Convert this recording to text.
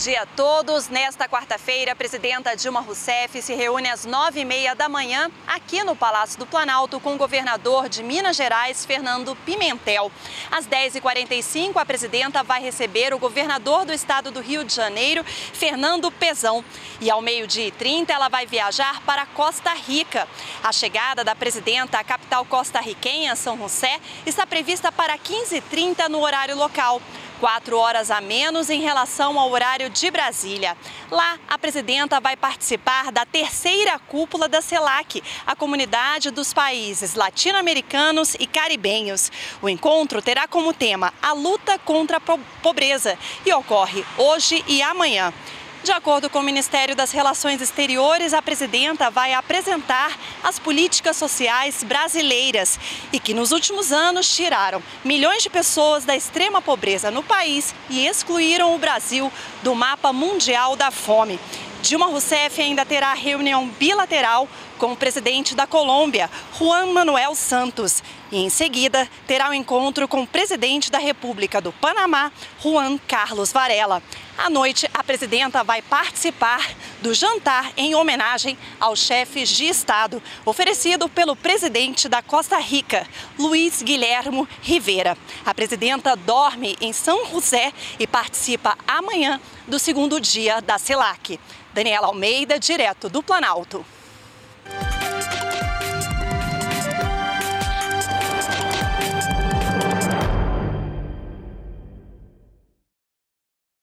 dia a todos. Nesta quarta-feira, a presidenta Dilma Rousseff se reúne às nove e meia da manhã aqui no Palácio do Planalto com o governador de Minas Gerais, Fernando Pimentel. Às dez e quarenta e cinco, a presidenta vai receber o governador do estado do Rio de Janeiro, Fernando Pezão. E ao meio-dia e trinta, ela vai viajar para Costa Rica. A chegada da presidenta à capital costarriquenha, São José, está prevista para quinze e trinta no horário local quatro horas a menos em relação ao horário de Brasília. Lá, a presidenta vai participar da terceira cúpula da CELAC, a comunidade dos países latino-americanos e caribenhos. O encontro terá como tema a luta contra a pobreza e ocorre hoje e amanhã. De acordo com o Ministério das Relações Exteriores, a presidenta vai apresentar as políticas sociais brasileiras e que nos últimos anos tiraram milhões de pessoas da extrema pobreza no país e excluíram o Brasil do mapa mundial da fome. Dilma Rousseff ainda terá reunião bilateral com o presidente da Colômbia, Juan Manuel Santos. E em seguida terá o um encontro com o presidente da República do Panamá, Juan Carlos Varela. À noite, a presidenta vai participar do jantar em homenagem aos chefes de Estado, oferecido pelo presidente da Costa Rica, Luiz Guilhermo Rivera. A presidenta dorme em São José e participa amanhã do segundo dia da CELAC. Daniela Almeida, direto do Planalto.